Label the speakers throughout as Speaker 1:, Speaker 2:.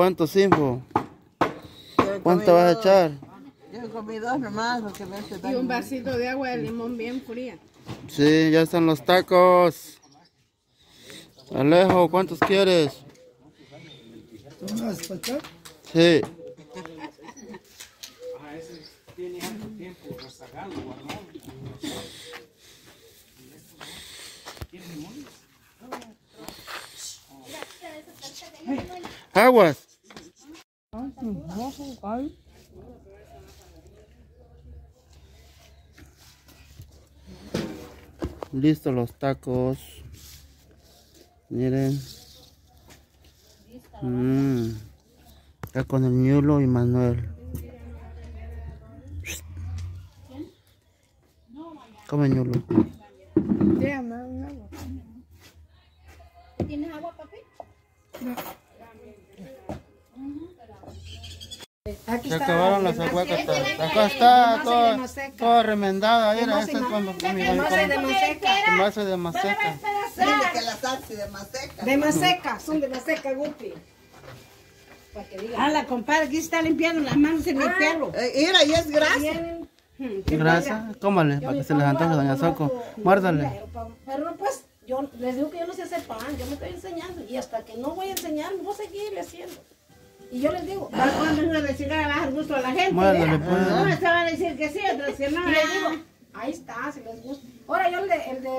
Speaker 1: cuánto, Simbo? ¿Cuánto vas a echar?
Speaker 2: Yo comí dos nomás porque me hace
Speaker 3: Y un vasito de agua de limón bien fría.
Speaker 1: Sí, ya están los tacos. Alejo, ¿cuántos quieres? Sí. Aguas. Listo los tacos. Miren. Mm. Ya con el ñulo y Manuel. Come ñulo.
Speaker 3: ¿Tienes agua, papi? Aquí
Speaker 1: Se
Speaker 3: está.
Speaker 1: acabaron las aguacatas. Acá está toda, toda remendada. Mira, esa es cuando mi
Speaker 3: De maseca.
Speaker 1: masa de maseca.
Speaker 2: Dile que de maseca.
Speaker 3: De maseca, son de maseca, Gupi. Para que digan.
Speaker 4: Ala, compadre, aquí está limpiando las manos en mi pelo.
Speaker 2: Eh, mira, y es grasa.
Speaker 3: Vienen,
Speaker 1: Grasa, cómale, para que se les antoje, doña Soco. Muérdale.
Speaker 3: Pero, pues, yo les digo que yo no sé hacer pan, yo me estoy enseñando. Y hasta que no voy a enseñar, voy a seguir haciendo. Y yo les digo,
Speaker 4: ¿Para cuándo es una vecina le baja el gusto a la gente?
Speaker 1: Muérdale,
Speaker 4: Unos
Speaker 1: pues.
Speaker 4: te van a decir que sí, otros que no.
Speaker 3: y les digo, ahí está, si les gusta. Ahora yo el de, el de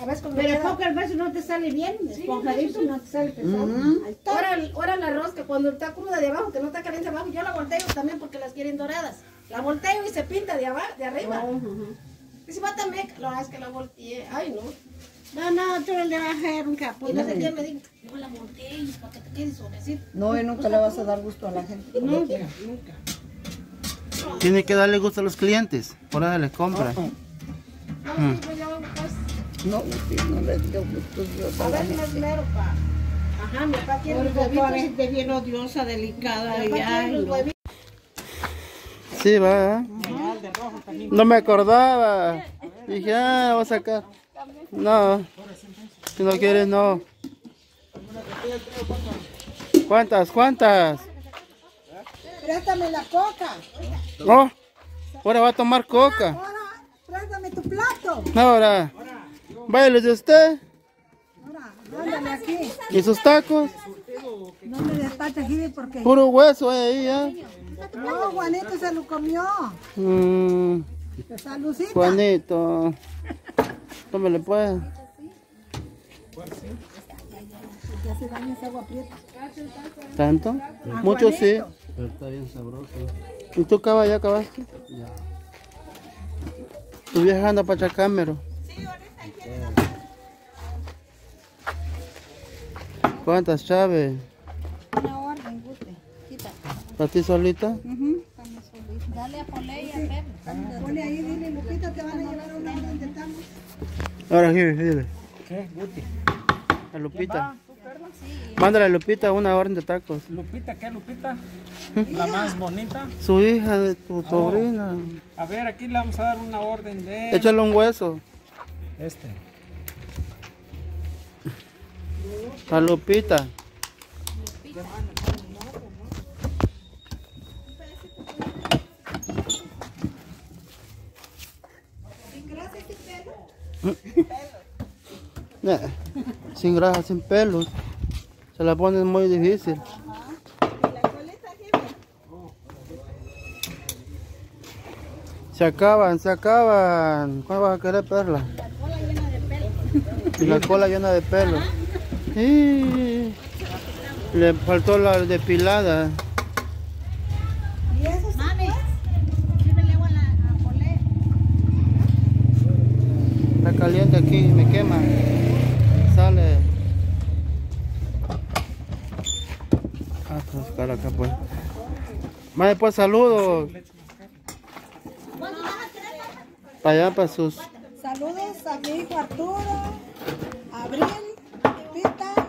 Speaker 3: a veces cuando
Speaker 4: Pero el beso no te sale bien, esponjadito no te sale pesado. Ahí está.
Speaker 3: Ahora, el- ahora el arroz, que cuando está cruda de abajo, que no está caliente abajo, yo la volteo también porque las quieren doradas. La volteo y se pinta de abajo, de arriba. Y si va también, la es que la volteé. Ay, no.
Speaker 4: No, no, tú le vas a hacer un
Speaker 3: Y
Speaker 4: caputo.
Speaker 3: no sé quién me dijo, yo la volteé y para que te quede suavecito.
Speaker 2: No, y nunca le vas a dar gusto a la gente.
Speaker 4: Nunca, nunca.
Speaker 1: Tiene que darle gusto a los clientes. Por eso les compra.
Speaker 3: No, sí, pues yo, pues,
Speaker 2: No, sí, no le dio gusto Dios a
Speaker 3: a
Speaker 2: la gente.
Speaker 3: Ajá, mi papá quiere los huevitos.
Speaker 4: de bien odiosa, delicada.
Speaker 3: Mi
Speaker 4: Y,
Speaker 3: papá
Speaker 4: no.
Speaker 1: Sí, va. No me acordaba. Dije, ah, voy a sacar. No. Si no quieres, no. ¿Cuántas? ¿Cuántas?
Speaker 2: Préstame la coca.
Speaker 1: Oh, ahora va a tomar coca.
Speaker 2: Ahora, préstame tu plato.
Speaker 1: Ahora, baile de usted.
Speaker 2: Ahora, aquí.
Speaker 1: ¿Y sus tacos?
Speaker 2: No me despaches, Gide, porque...
Speaker 1: Puro hueso ahí, ¿eh?
Speaker 2: No, Juanito se lo comió.
Speaker 1: Mm. Juanito. Tómele pues. ¿Tanto? Mucho sí. Pero está bien sabroso. ¿Y tú acabas ya acabaste? Ya. ¿Tu vieja anda para Chacámero? ¿Cuántas, Chávez?
Speaker 3: Una orden, guste. Quita.
Speaker 1: ¿Para ti solita?
Speaker 3: Dale a Polé y a Pepe.
Speaker 2: Ponle ahí, dile, Lupita, te van a llevar
Speaker 1: Ahora, dile, dile.
Speaker 5: ¿Qué? Guti.
Speaker 1: A Lupita. Mándale a Lupita una orden de tacos.
Speaker 5: ¿Lupita qué, Lupita? La más bonita.
Speaker 1: Su hija de tu sobrina.
Speaker 5: A ver, aquí le vamos a dar una orden de
Speaker 1: Échale un hueso.
Speaker 5: este.
Speaker 1: A Lupita. Eh, Sin grasa, sin pelos. Se la ponen muy difícil. Se acaban, se acaban. ¿Cuál vas a querer, Perla? Y la cola llena de pelo. Sí. Le faltó la depilada.
Speaker 3: Mami, sírvele agua a la a Polé.
Speaker 1: Está caliente aquí, me quema. Sale. Ah, pues para acá pues. Más después saludos. Para allá, para sus.
Speaker 2: Saludos a mi hijo Arturo, Abril, Lupita,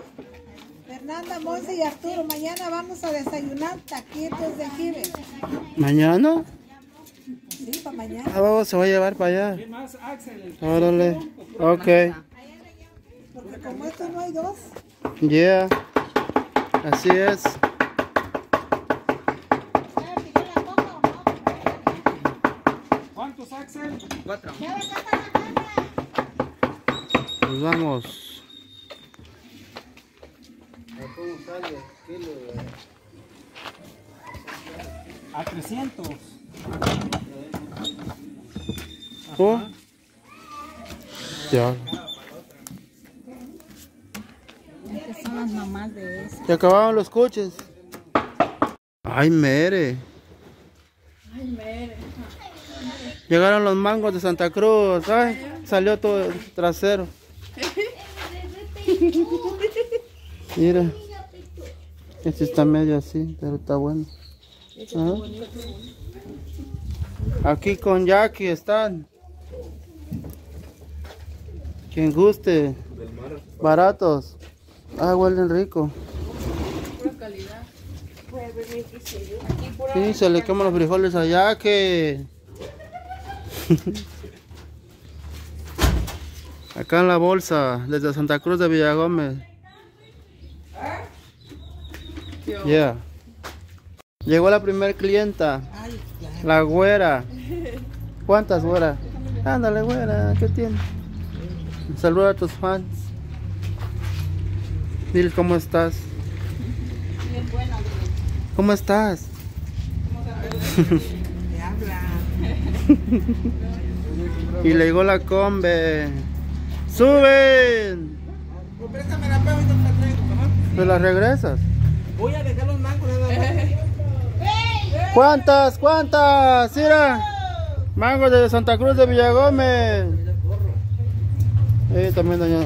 Speaker 2: Fernanda, Monse y Arturo. Mañana vamos a desayunar taquitos de jibe.
Speaker 1: ¿Mañana?
Speaker 2: Sí, para mañana.
Speaker 1: Ah, vos, se va a llevar para allá.
Speaker 5: ¿Qué más? Axel.
Speaker 1: Órale. Ok.
Speaker 2: Porque como esto no hay dos.
Speaker 1: Yeah. Así es. ¿Cuántos, Axel?
Speaker 6: Cuatro.
Speaker 1: Pues vamos. ¿Cómo ¿Qué.
Speaker 5: A 300.
Speaker 1: Oh. Ya.
Speaker 4: Estas son las mamás de.
Speaker 1: Se acabaron los coches. Ay, mere. Llegaron los mangos de Santa Cruz. Ay, salió todo el trasero. Mira. Este está medio así, pero está bueno. Ajá. Aquí con Jackie están. Quien guste. Baratos. Ah, huelen rico. Sí, se le queman los frijoles allá que... Acá en la bolsa, desde Santa Cruz de Villagómez. Yeah. Llegó la primer clienta. La güera. ¿Cuántas güera? Ándale, güera, ¿qué tiene? Saluda a tus fans. Diles cómo estás. ¿Cómo estás? y le llegó la combe. ¡Suben!
Speaker 6: La y te la traigo, ajá.
Speaker 1: ¿Te la regresas?
Speaker 6: Voy a dejar los mangos.
Speaker 1: ¿Cuántas? ¿Cuántas? Mira. Mangos de Santa Cruz de Villagómez. También doña